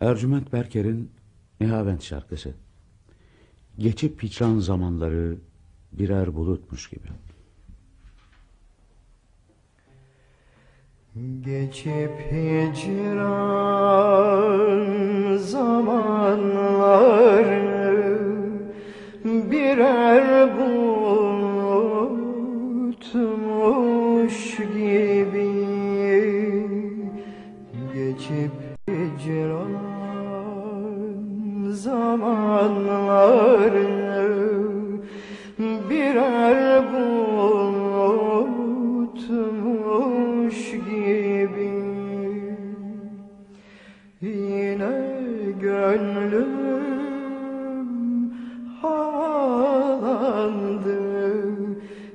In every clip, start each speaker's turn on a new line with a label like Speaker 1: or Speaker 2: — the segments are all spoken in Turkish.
Speaker 1: Ercüment Berker'in Nihavent şarkısı. Geçip hicran zamanları birer bulutmuş gibi.
Speaker 2: Geçip hicran zamanları birer bulutmuş gibi Geçip hicran zamanları birer bulutmuş gibi. Yine gönlüm havalandı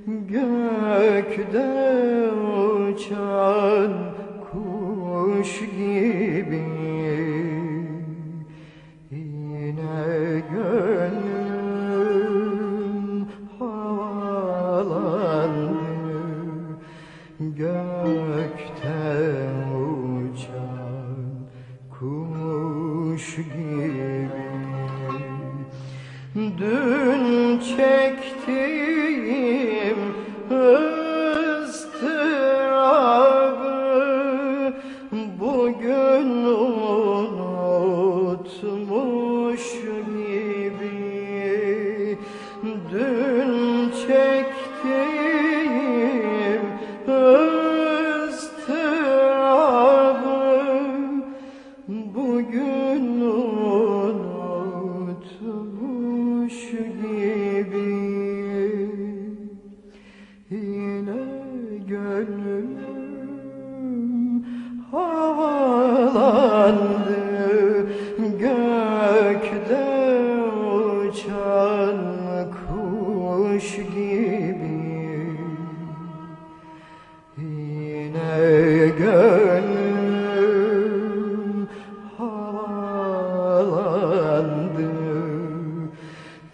Speaker 2: Gökte uçan kuş gibi Gökte uçan kuş gibi. Dün çektiğim ıstırabı Bugün unutmuş Gökte uçan kuş gibi. Yine gönlüm havalandı.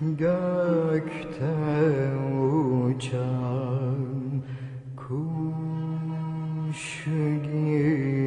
Speaker 2: Gökte uçan kuş gibi